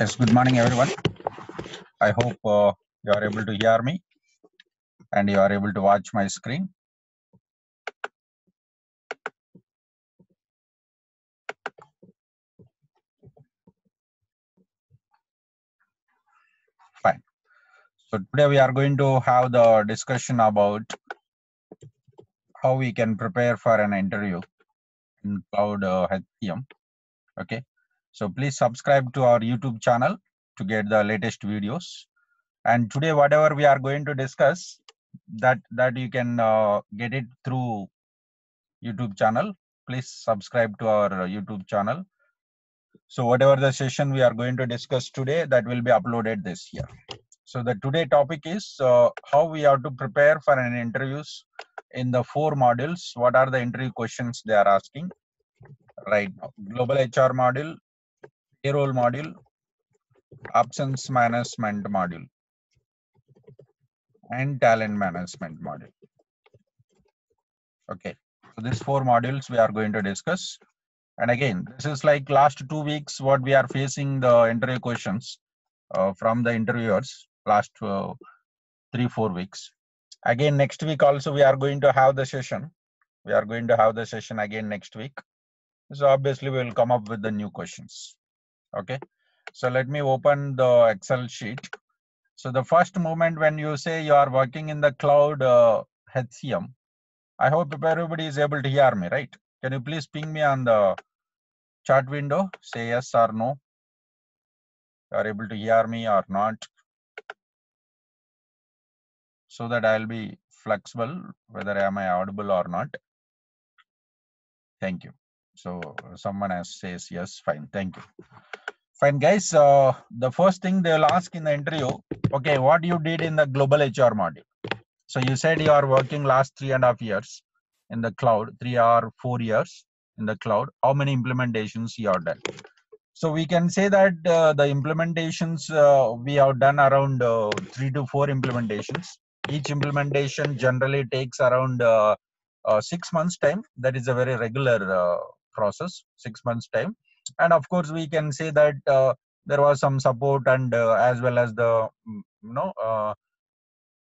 Yes, good morning, everyone. I hope uh, you are able to hear me and you are able to watch my screen. Fine. So today we are going to have the discussion about how we can prepare for an interview in Cloud uh, HCM. Okay. So please subscribe to our YouTube channel to get the latest videos. And today, whatever we are going to discuss, that that you can uh, get it through YouTube channel. Please subscribe to our uh, YouTube channel. So whatever the session we are going to discuss today, that will be uploaded this year. So the today topic is uh, how we have to prepare for an interviews in the four modules. What are the interview questions they are asking right now? Global HR module, payroll module, absence management module, and talent management module. Okay, so these four modules we are going to discuss. And again, this is like last two weeks what we are facing the interview questions uh, from the interviewers last uh, three four weeks. Again, next week also we are going to have the session. We are going to have the session again next week. So obviously we will come up with the new questions. Okay. So let me open the Excel sheet. So the first moment when you say you are working in the cloud uh, HCM, I hope everybody is able to hear me, right? Can you please ping me on the chat window? Say yes or no. You are able to hear me or not. So that I'll be flexible whether I am I audible or not. Thank you. So someone has says yes, fine. Thank you. Fine, guys. Uh, the first thing they'll ask in the interview, okay, what you did in the global HR module. So you said you are working last three and a half years in the cloud, three or four years in the cloud. How many implementations you have done? So we can say that uh, the implementations uh, we have done around uh, three to four implementations. Each implementation generally takes around uh, uh, six months time. That is a very regular uh, process, six months time. And of course, we can say that uh, there was some support and uh, as well as the mm, you know uh,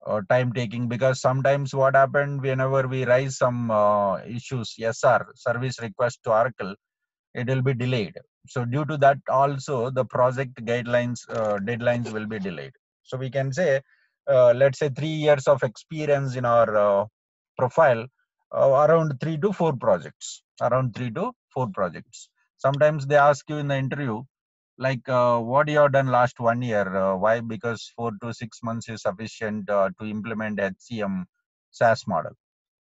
uh, time taking because sometimes what happened whenever we raise some uh, issues, SR service request to Oracle, it will be delayed. So due to that, also the project guidelines uh, deadlines will be delayed. So we can say, let's say three years of experience in our profile, around three to four projects, around three to four projects. Sometimes they ask you in the interview, like uh, what you have done last one year. Uh, why? Because four to six months is sufficient uh, to implement HCM SaaS model.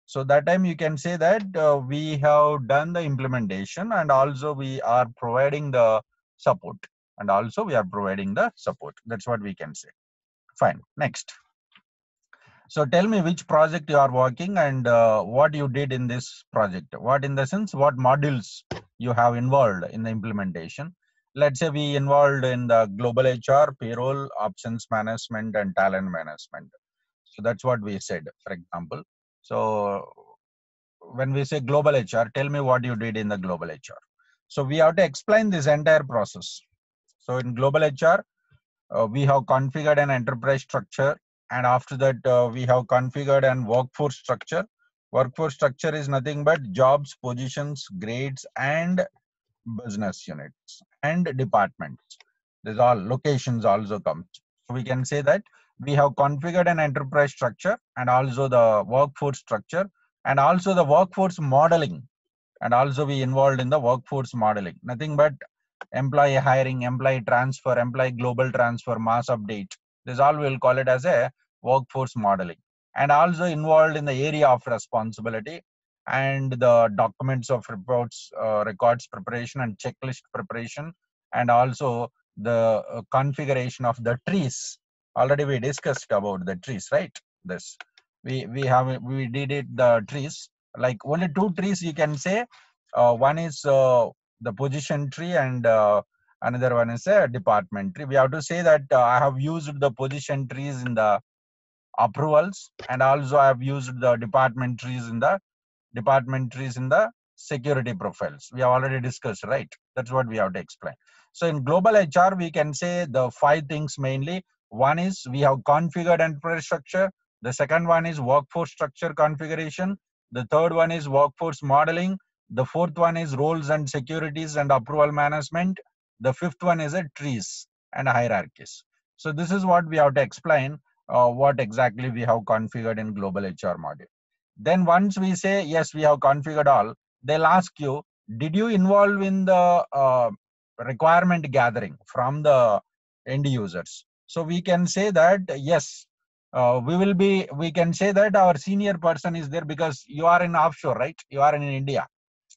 So that time you can say that uh, we have done the implementation and also we are providing the support and also we are providing the support. That's what we can say. Fine. Next. So tell me which project you are working and uh, what you did in this project. What in the sense, what modules you have involved in the implementation. Let's say we involved in the global HR, payroll, absence management, and talent management. So that's what we said, for example. So when we say global HR, tell me what you did in the global HR. So we have to explain this entire process. So in global HR, uh, we have configured an enterprise structure and after that uh, we have configured an workforce structure. Workforce structure is nothing but jobs positions grades and business units and departments. These all locations also comes so we can say that we have configured an enterprise structure and also the workforce structure and also the workforce modeling. And also we involved in the workforce modeling. Nothing but employee hiring employee transfer employee global transfer mass update. This all we'll call it as a workforce modeling and also involved in the area of responsibility and the documents of reports uh, records preparation and checklist preparation and also the uh, configuration of the trees. Already we discussed about the trees right? This. We we have we did it the trees. Like only two trees you can say. Uh, one is uh, the position tree and uh, another one is a department tree. We have to say that uh, i have used the position trees in the approvals and also i have used the department trees in the department trees in the security profiles we have already discussed right that's what we have to explain So in global HR, we can say the five things mainly. One is we have configured enterprise structure. The second one is workforce structure configuration. The third one is workforce modeling. The fourth one is roles and securities and approval management. The fifth one is a trees and hierarchies. So this is what we have to explain uh, what exactly we have configured in global HR module. Then once we say, yes, we have configured all, they'll ask you, did you involve in the uh, requirement gathering from the end users? So we can say that, yes, uh, we will be, we can say that our senior person is there because you are in offshore, right? You are in India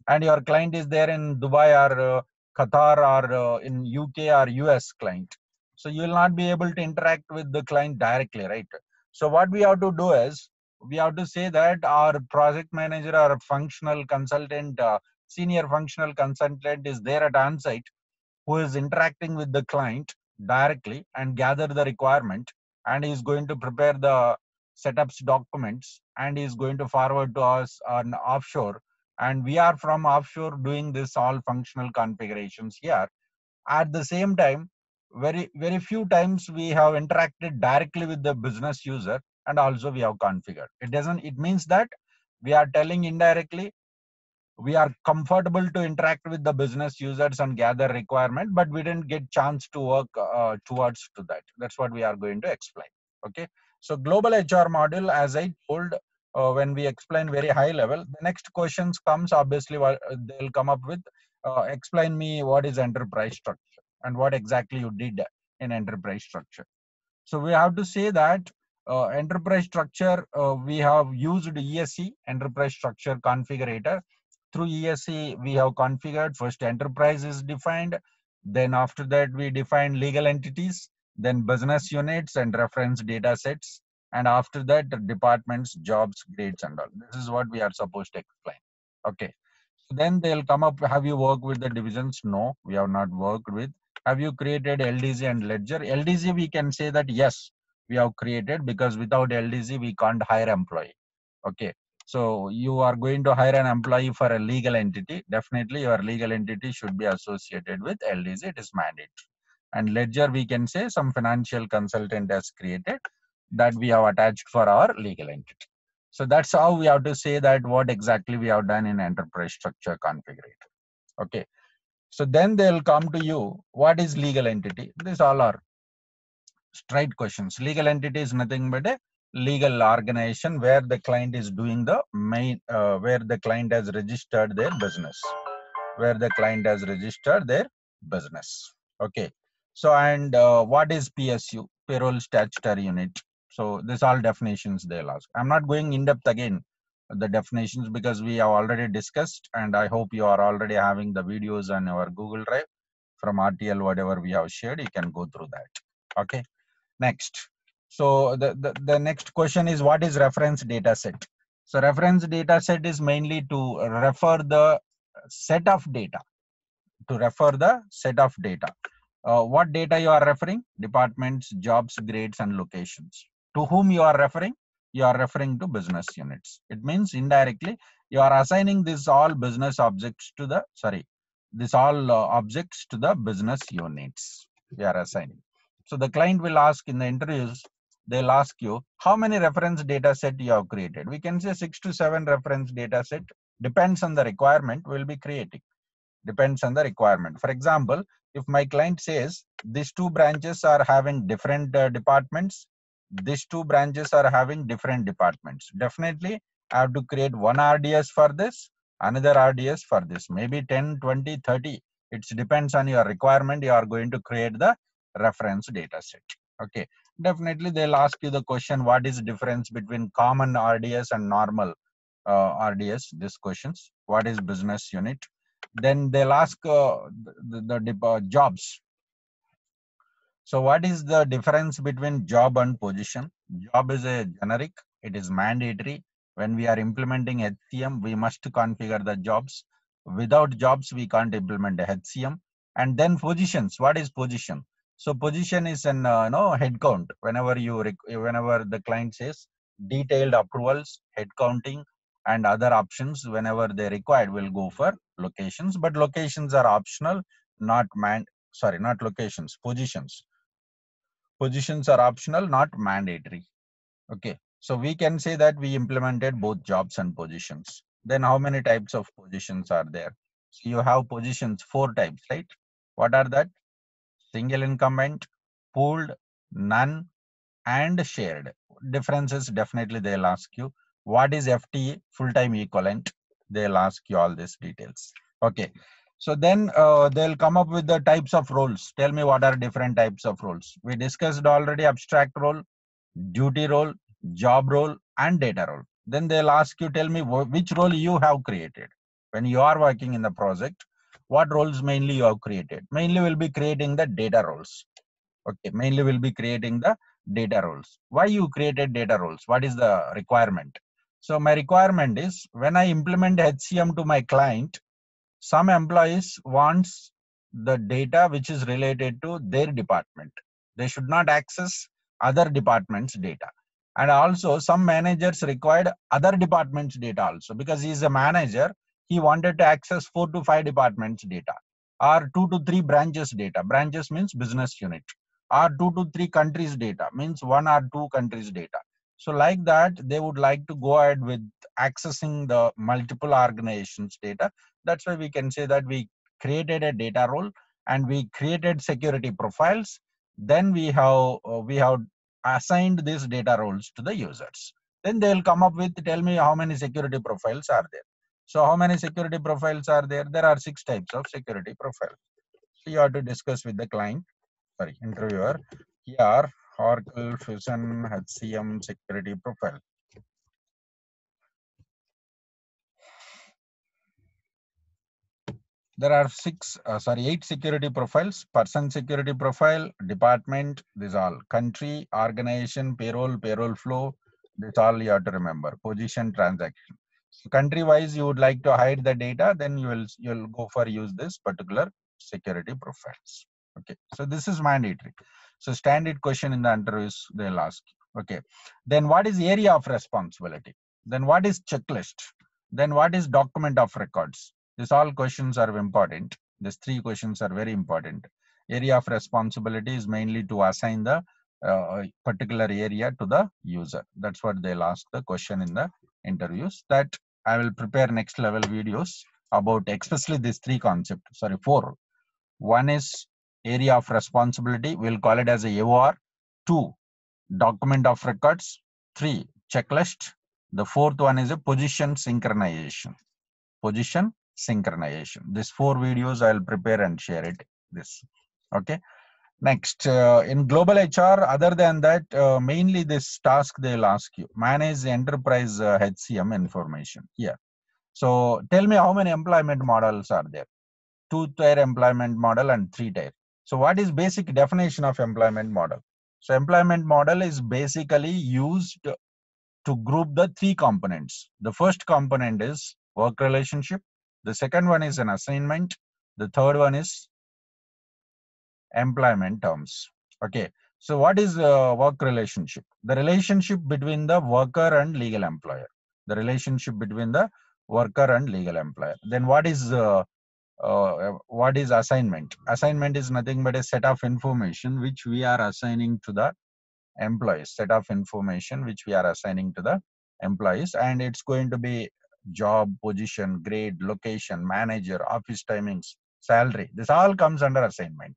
and your client is there in Dubai or uh, Qatar or uh, in UK or US client. So you will not be able to interact with the client directly, right? So what we have to do is we have to say that our project manager or functional consultant, uh, senior functional consultant is there at on-site who is interacting with the client directly and gather the requirement and is going to prepare the setups documents and is going to forward to us on offshore and we are from offshore doing this all functional configurations here at the same time very very few times we have interacted directly with the business user and also we have configured. It doesn't it means that we are telling indirectly we are comfortable to interact with the business users and gather requirement but we didn't get chance to work uh, towards to that. That's what we are going to explain okay? So global hr module as i told uh, when we explain very high level the next questions comes obviously they'll come up with uh, explain me what is enterprise structure and what exactly you did in enterprise structure. So we have to say that uh, enterprise structure uh, we have used esc enterprise structure configurator. Through esc we have configured first enterprise is defined then after that we define legal entities then business units and reference data sets and after that departments jobs grades and all. This is what we are supposed to explain. Okay. So then they'll come up have you worked with the divisions? No we have not worked with have you created LDG and ledger LDG we can say that yes we have created because without LDG we can't hire employee okay so you are going to hire an employee for a legal entity definitely your legal entity should be associated with LDG it is mandatory and ledger we can say some financial consultant has created that we have attached for our legal entity. So that's how we have to say that what exactly we have done in enterprise structure configurator. Okay. So then they'll come to you, what is legal entity? These all are straight questions. Legal entity is nothing but a legal organization where the client is doing the main, uh, where the client has registered their business, where the client has registered their business. Okay. So, and uh, what is PSU? Payroll Statutory Unit so this all definitions they'll ask. I'm not going in depth again the definitions because we have already discussed and I hope you are already having the videos on our Google Drive from RTL, whatever we have shared, you can go through that. Okay. Next. So the, the, the next question is what is reference data set? So reference data set is mainly to refer the set of data, to refer the set of data. Uh, what data you are referring? Departments, jobs, grades, and locations to whom you are referring you are referring to business units. It means indirectly you are assigning this all business objects to the sorry this all uh, objects to the business units we are assigning. So the client will ask in the interviews they'll ask you how many reference data set you have created? We can say six to seven reference data set depends on the requirement we'll be creating. Depends on the requirement. For example if my client says these two branches are having different uh, departments these two branches are having different departments. Definitely i have to create one rds for this another rds for this. Maybe 10 20 30 it depends on your requirement. You are going to create the reference data set. Okay. Definitely they'll ask you the question what is the difference between common rds and normal uh, rds these questions. What is business unit? Then they'll ask uh, the, the, the uh, jobs so what is the difference between job and position? Job is a generic, it is mandatory. When we are implementing HCM, we must configure the jobs. Without jobs, we can't implement HCM. And then positions, what is position? So position is an uh, no head count. Whenever you whenever the client says detailed approvals, head counting, and other options whenever they required we'll go for locations. But locations are optional, not man sorry, not locations, positions. Positions are optional, not mandatory. Okay. So we can say that we implemented both jobs and positions. Then how many types of positions are there? So you have positions, four types, right? What are that? Single incumbent, pooled, none, and shared. Differences definitely they'll ask you. What is FTE, full-time equivalent? They'll ask you all these details. Okay. So then uh, they'll come up with the types of roles. Tell me what are different types of roles. We discussed already abstract role, duty role, job role, and data role. Then they'll ask you, tell me which role you have created. When you are working in the project, what roles mainly you have created? Mainly we'll be creating the data roles. Okay, mainly we'll be creating the data roles. Why you created data roles? What is the requirement? So my requirement is when I implement HCM to my client, some employees wants the data which is related to their department. They should not access other departments data. And also some managers required other departments data also because he is a manager. He wanted to access four to five departments data or two to three branches data. Branches means business unit or two to three countries data means one or two countries data so like that they would like to go ahead with accessing the multiple organizations data that's why we can say that we created a data role and we created security profiles. Then we have uh, we have assigned these data roles to the users. Then they'll come up with tell me how many security profiles are there. So how many security profiles are there? There are six types of security profiles. So you have to discuss with the client. Sorry, interviewer. Here, Oracle Fusion HCM security profile. There are six, uh, sorry, eight security profiles, person security profile, department, this all, country, organization, payroll, payroll flow, this all you have to remember, position, transaction. So country wise, you would like to hide the data, then you will, you'll go for use this particular security profiles. Okay, so this is mandatory. So standard question in the interviews they'll ask. Okay, then what is area of responsibility? Then what is checklist? Then what is document of records? These all questions are important. These three questions are very important. Area of responsibility is mainly to assign the uh, particular area to the user. That's what they'll ask the question in the interviews. That I will prepare next level videos about especially these three concepts. Sorry, four. One is area of responsibility we'll call it as a AOR two document of records three checklist the fourth one is a position synchronization position synchronization these four videos i'll prepare and share it this okay next uh, in global hr other than that uh, mainly this task they'll ask you manage enterprise uh, hcm information here so tell me how many employment models are there two tier employment model and three tier so what is basic definition of employment model? So employment model is basically used to group the three components. The first component is work relationship. The second one is an assignment. The third one is employment terms. Okay. So what is the work relationship? The relationship between the worker and legal employer. The relationship between the worker and legal employer. Then what is uh, uh, what is assignment assignment is nothing but a set of information which we are assigning to the employees set of information which we are assigning to the employees and it's going to be job position grade location manager office timings salary this all comes under assignment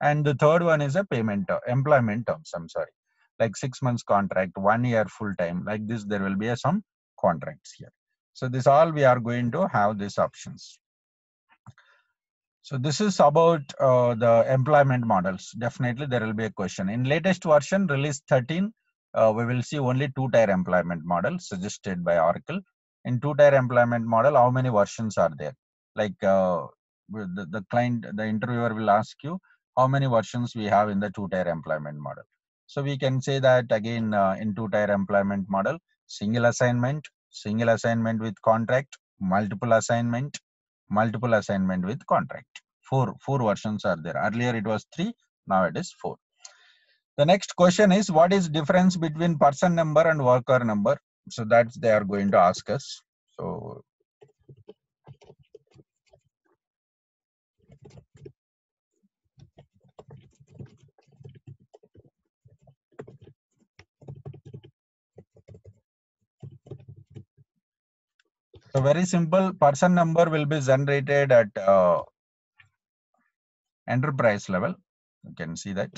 and the third one is a payment uh, employment terms i'm sorry like six months contract one year full time like this there will be some contracts here so this all we are going to have these options so this is about uh, the employment models. Definitely there will be a question. In latest version, release 13, uh, we will see only two-tier employment model suggested by Oracle. In two-tier employment model, how many versions are there? Like uh, the, the client, the interviewer will ask you how many versions we have in the two-tier employment model. So we can say that again uh, in two-tier employment model, single assignment, single assignment with contract, multiple assignment, multiple assignment with contract. Four, four versions are there. Earlier it was three, now it is four. The next question is what is difference between person number and worker number? so that they are going to ask us. So So very simple person number will be generated at uh, enterprise level. You can see that.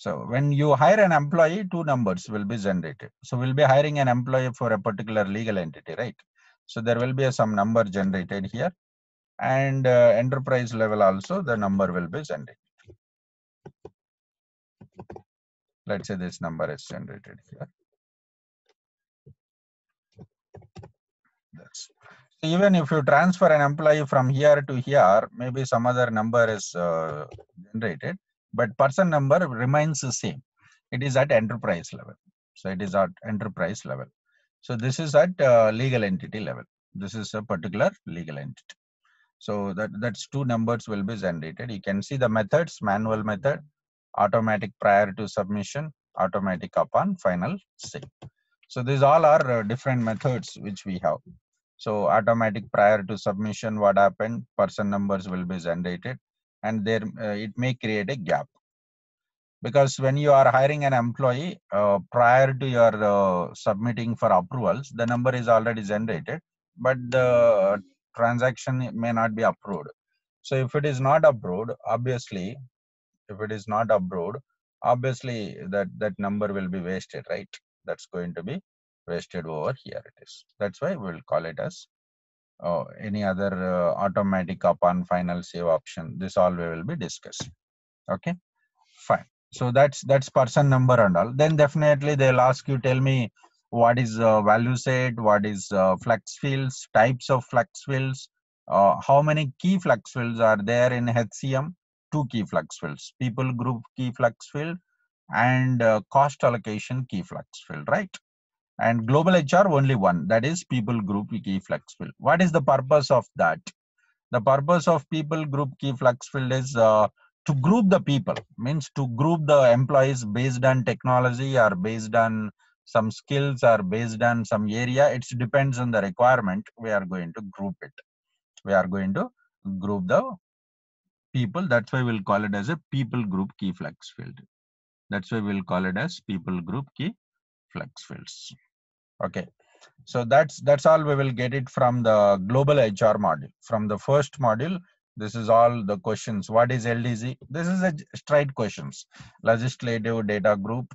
So when you hire an employee, two numbers will be generated. So we'll be hiring an employee for a particular legal entity, right? So there will be some number generated here and uh, enterprise level also the number will be generated. Let's say this number is generated here. That's even if you transfer an employee from here to here, maybe some other number is uh, generated, but person number remains the same. It is at enterprise level. So it is at enterprise level. So this is at uh, legal entity level. This is a particular legal entity. So that that's two numbers will be generated. You can see the methods, manual method, automatic prior to submission, automatic upon final save. So these all are uh, different methods which we have. So automatic prior to submission, what happened? Person numbers will be generated and there uh, it may create a gap. Because when you are hiring an employee uh, prior to your uh, submitting for approvals, the number is already generated, but the transaction may not be approved. So if it is not approved, obviously, if it is not approved, obviously that that number will be wasted, right? That's going to be wasted over here. It is. That's why we'll call it as uh, any other uh, automatic upon final save option. This all we will be discussing. Okay, fine. So that's that's person number and all. Then definitely they'll ask you, tell me what is uh, value set, what is uh, flex fields, types of flex fields, uh, how many key flex fields are there in HCM, two key flex fields, people group key flex field and uh, cost allocation key flex field, right? And global HR only one, that is people group key flex field. What is the purpose of that? The purpose of people group key flex field is uh, to group the people, means to group the employees based on technology or based on some skills or based on some area. It depends on the requirement. We are going to group it. We are going to group the people. That's why we'll call it as a people group key flex field. That's why we'll call it as people group key flex fields okay. So that's that's all we will get it from the global hr module. From the first module this is all the questions. What is LDG this is a straight questions. Legislative data group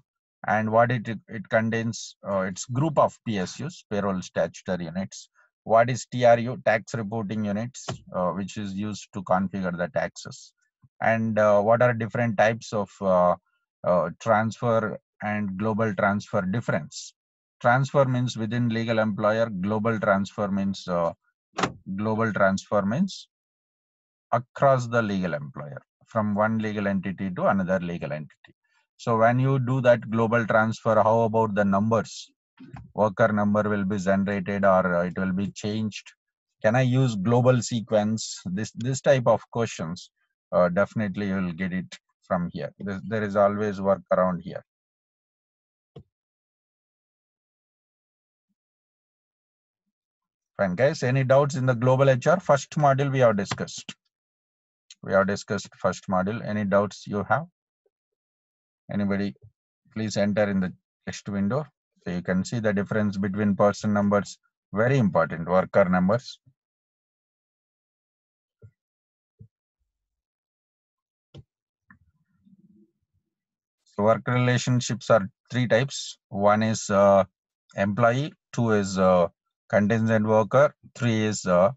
and what it it contains uh, its group of psus payroll statutory units. What is tru tax reporting units uh, which is used to configure the taxes. And uh, what are different types of uh, uh, transfer and global transfer difference transfer means within legal employer global transfer means uh, global transfer means across the legal employer from one legal entity to another legal entity so when you do that global transfer, how about the numbers? Worker number will be generated or it will be changed. Can I use global sequence? This this type of questions, uh, definitely you will get it from here. There, there is always work around here. Fine, guys. Any doubts in the global HR? First module we have discussed. We have discussed first module. Any doubts you have? anybody please enter in the text window so you can see the difference between person numbers very important worker numbers so work relationships are three types one is uh, employee two is uh, contingent worker three is uh,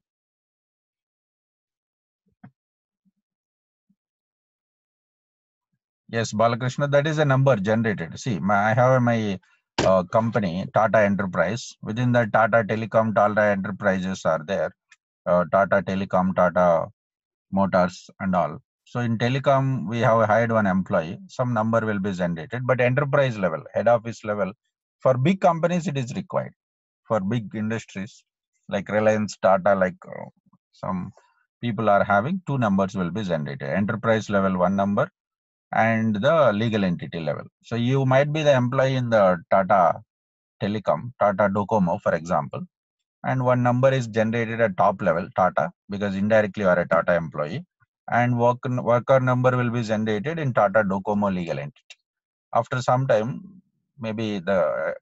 Yes, Balakrishna, that is a number generated. See, my, I have my uh, company, Tata Enterprise. Within that, Tata Telecom, Tata Enterprises are there. Uh, Tata Telecom, Tata Motors, and all. So in telecom, we have hired one employee. Some number will be generated, but enterprise level, head office level, for big companies, it is required. For big industries like Reliance, Tata, like uh, some people are having two numbers will be generated. Enterprise level, one number and the legal entity level. So you might be the employee in the Tata Telecom, Tata Docomo, for example, and one number is generated at top level, Tata, because indirectly you are a Tata employee, and work, worker number will be generated in Tata Docomo legal entity. After some time, maybe the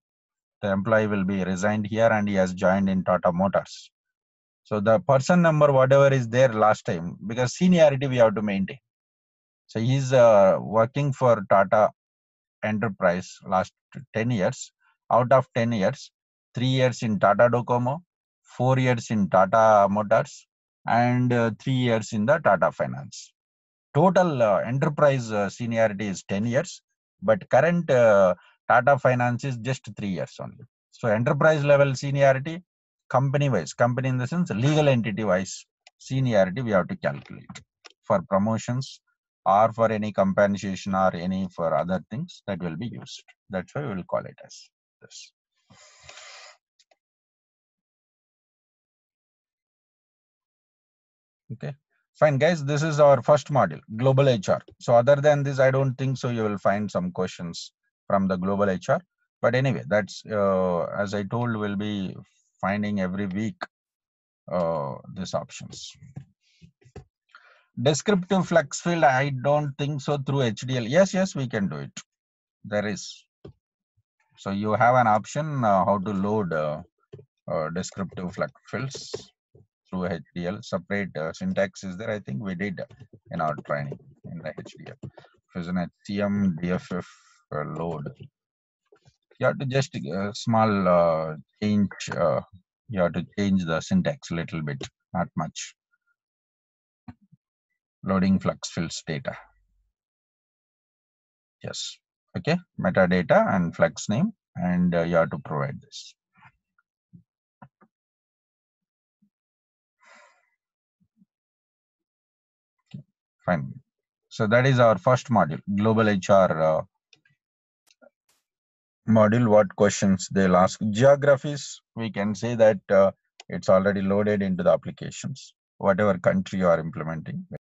The employee will be resigned here and he has joined in Tata Motors. So the person number, whatever is there last time, because seniority we have to maintain. So he's uh, working for Tata Enterprise last 10 years. Out of 10 years, three years in Tata Docomo, four years in Tata Motors, and uh, three years in the Tata Finance. Total uh, enterprise uh, seniority is 10 years, but current uh, Tata Finance is just three years only. So enterprise level seniority, company wise, company in the sense legal entity wise seniority we have to calculate for promotions or for any compensation or any for other things that will be used. That's why we will call it as this. Okay, fine guys, this is our first module, global HR. So other than this, I don't think so you will find some questions from the global HR. But anyway, that's uh, as I told, we'll be finding every week uh, these options. Descriptive flex field, I don't think so through HDL. Yes, yes, we can do it. There is. So you have an option uh, how to load uh, uh, descriptive flex fields through HDL. Separate uh, syntax is there. I think we did in our training in the HDL. An HCM DFF load, you have to just uh, small uh, change. Uh, you have to change the syntax a little bit, not much. Loading flex fields data. Yes. Okay. Metadata and flux name, and uh, you have to provide this. Fine. So that is our first module, global HR uh, module. What questions they'll ask? Geographies, we can say that uh, it's already loaded into the applications. Whatever country you are implementing,